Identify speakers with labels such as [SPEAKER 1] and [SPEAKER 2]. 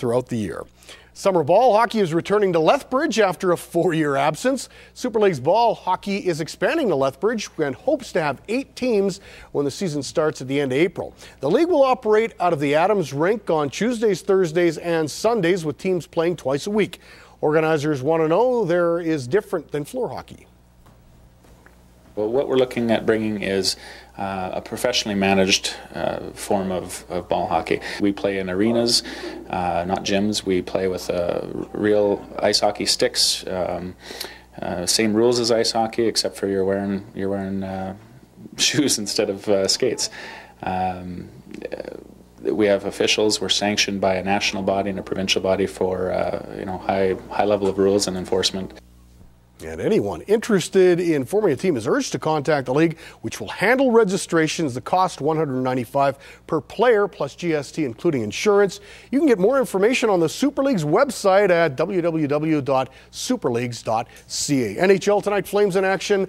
[SPEAKER 1] throughout the year. Summer ball hockey is returning to Lethbridge after a four year absence. Superleagues ball hockey is expanding to Lethbridge and hopes to have eight teams when the season starts at the end of April. The league will operate out of the Adams Rink on Tuesdays, Thursdays, and Sundays with teams playing twice a week. Organizers want to know there is different than floor hockey.
[SPEAKER 2] Well, what we're looking at bringing is uh, a professionally managed uh, form of, of, ball hockey. We play in arenas, uh, not gyms. We play with uh, real ice hockey sticks. Um, uh, same rules as ice hockey, except for you're wearing you're wearing uh, shoes instead of skates. Um, we have officials. We're sanctioned by a national body and a provincial body for you know high high level of rules and enforcement.
[SPEAKER 1] And anyone interested in forming a team is urged to contact the league, which will handle registrations. The cost 195 per player plus GST, including insurance. You can get more information on the Superleagues' website at www.superleagues.ca. NHL tonight, Flames in action.